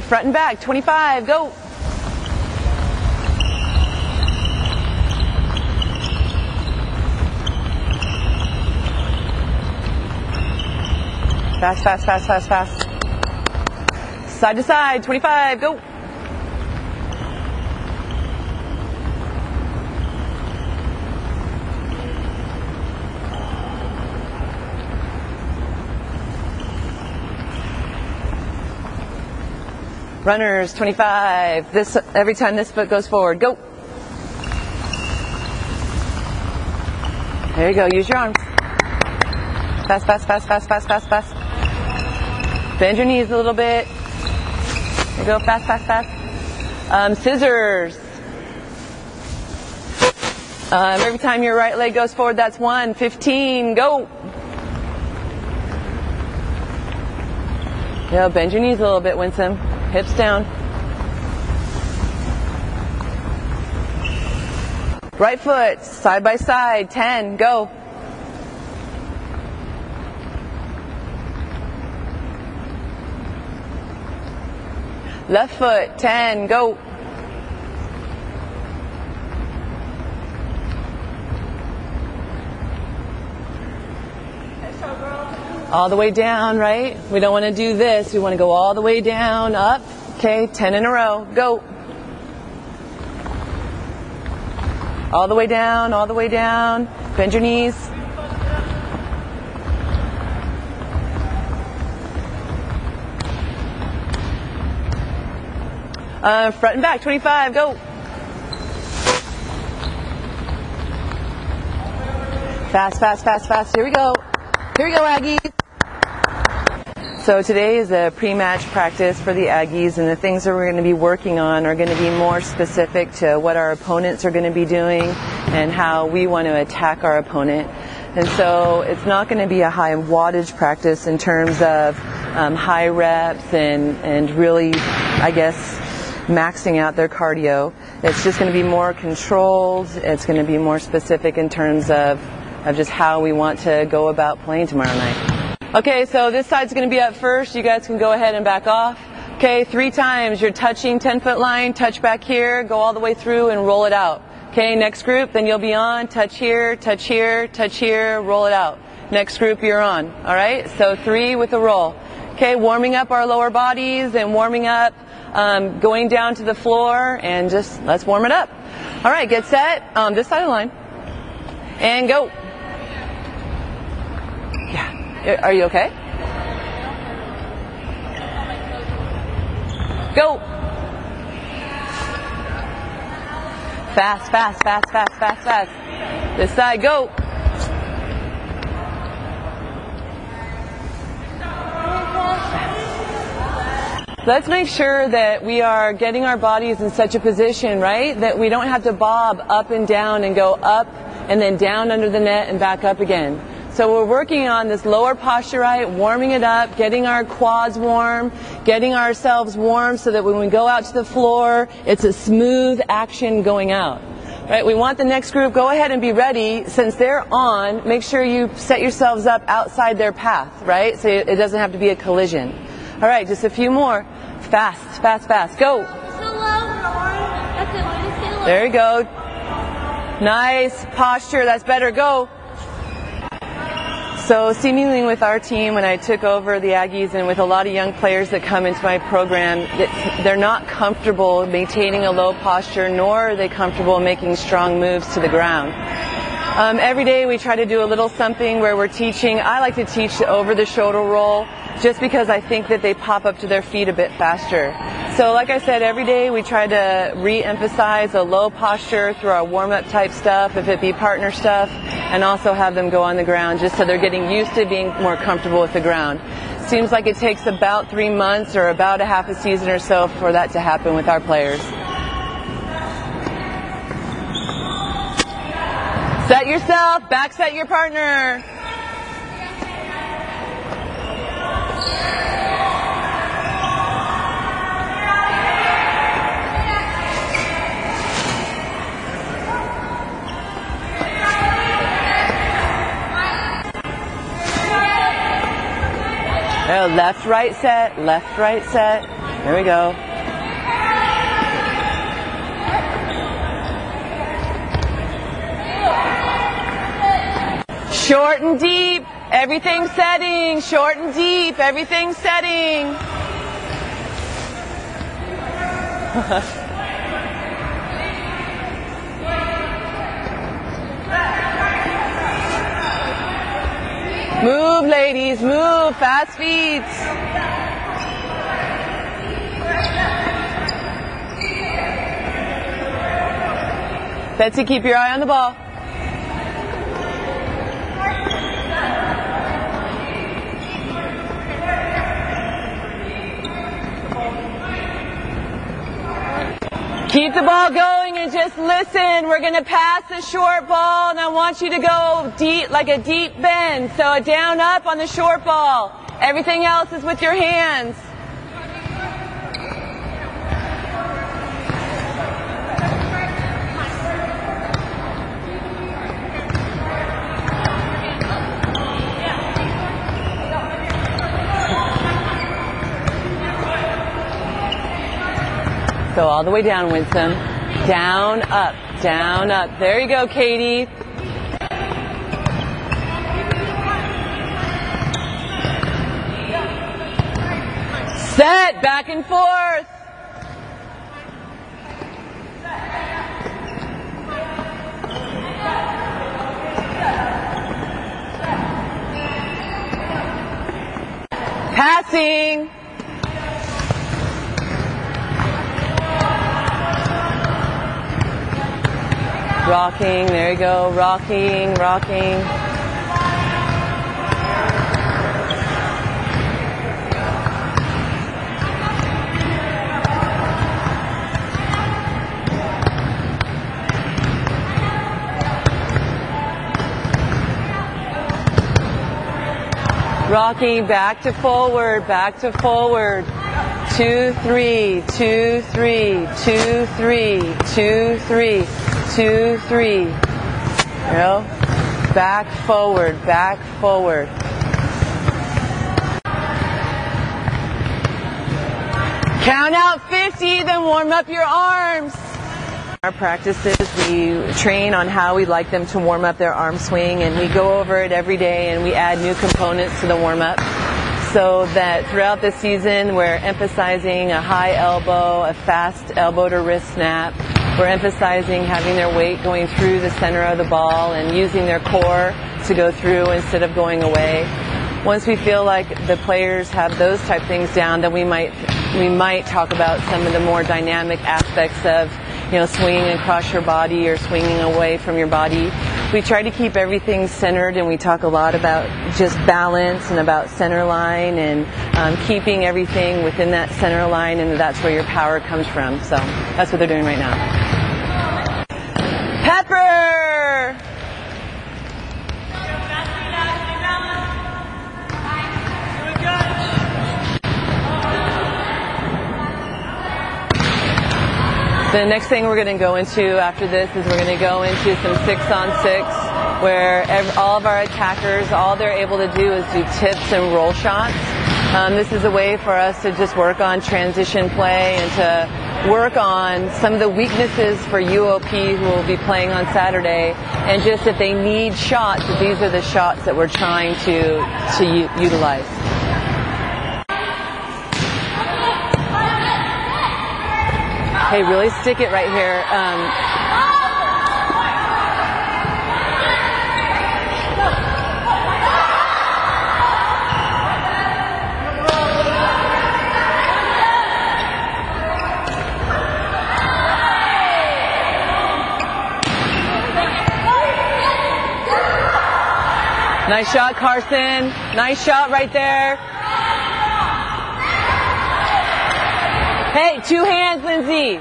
Front and back, 25, go. Fast, fast, fast, fast, fast. Side to side, 25, go. Runners, 25. This every time this foot goes forward. Go. There you go. Use your arms. Fast, fast, fast, fast, fast, fast, fast. Bend your knees a little bit. You go. Fast, fast, fast. Um, scissors. Um, every time your right leg goes forward, that's one. 15. Go. Yeah, bend your knees a little bit, Winsome. Hips down. Right foot, side by side, 10, go. Left foot, 10, go. All the way down, right? We don't want to do this. We want to go all the way down, up. Okay, 10 in a row. Go. All the way down, all the way down. Bend your knees. Uh, front and back, 25, go. Fast, fast, fast, fast. Here we go. Here we go, Aggies. So today is a pre-match practice for the Aggies, and the things that we're going to be working on are going to be more specific to what our opponents are going to be doing and how we want to attack our opponent. And so it's not going to be a high wattage practice in terms of um, high reps and, and really, I guess, maxing out their cardio. It's just going to be more controlled. It's going to be more specific in terms of, of just how we want to go about playing tomorrow night. Okay, so this side's going to be up first. You guys can go ahead and back off. Okay, three times. You're touching 10 foot line, touch back here, go all the way through and roll it out. Okay, next group, then you'll be on, touch here, touch here, touch here, roll it out. Next group, you're on. All right, so three with a roll. Okay, warming up our lower bodies and warming up, um, going down to the floor and just let's warm it up. All right, get set. Um, this side of the line. And go. Yeah. Are you okay? Go. Fast, fast, fast, fast, fast, fast. This side, go. Let's make sure that we are getting our bodies in such a position, right, that we don't have to bob up and down and go up and then down under the net and back up again. So we're working on this lower posture right, warming it up, getting our quads warm, getting ourselves warm so that when we go out to the floor, it's a smooth action going out. Right, we want the next group, go ahead and be ready. Since they're on, make sure you set yourselves up outside their path, right? So it doesn't have to be a collision. All right, just a few more. Fast, fast, fast. Go. There you go. Nice posture. That's better. Go. So seemingly with our team, when I took over the Aggies and with a lot of young players that come into my program, they're not comfortable maintaining a low posture, nor are they comfortable making strong moves to the ground. Um, every day we try to do a little something where we're teaching. I like to teach over the shoulder roll just because I think that they pop up to their feet a bit faster. So like I said, every day we try to re-emphasize a low posture through our warm-up type stuff, if it be partner stuff, and also have them go on the ground just so they're getting used to being more comfortable with the ground. Seems like it takes about three months or about a half a season or so for that to happen with our players. Set yourself, back set your partner. Oh, left, right set, left, right set. There we go. Short and deep. Everything setting. Short and deep. Everything setting. move, ladies. Move. Fast feet. Betsy, keep your eye on the ball. Keep the ball going and just listen. We're going to pass the short ball and I want you to go deep, like a deep bend. So a down up on the short ball. Everything else is with your hands. Go all the way down, Winsome. Down, up, down, up. There you go, Katie. Set, back and forth. Passing. Rocking, there you go, rocking, rocking. Rocking back to forward, back to forward. Two, three, two, three, two, three, two, three, two, three. You know? Back, forward, back, forward. Count out 50, then warm up your arms. Our practices, we train on how we'd like them to warm up their arm swing, and we go over it every day and we add new components to the warm up so that throughout the season we're emphasizing a high elbow, a fast elbow to wrist snap. We're emphasizing having their weight going through the center of the ball and using their core to go through instead of going away. Once we feel like the players have those type things down, then we might we might talk about some of the more dynamic aspects of you know swinging across your body or swinging away from your body. We try to keep everything centered, and we talk a lot about just balance and about center line and um, keeping everything within that center line, and that's where your power comes from. So that's what they're doing right now. Pepper. The next thing we're going to go into after this is we're going to go into some six on six where all of our attackers, all they're able to do is do tips and roll shots. Um, this is a way for us to just work on transition play and to work on some of the weaknesses for UOP who will be playing on Saturday. And just if they need shots, these are the shots that we're trying to, to utilize. Hey, really stick it right here. Um, nice shot, Carson. Nice shot right there. Hey, two hands, Lindsay.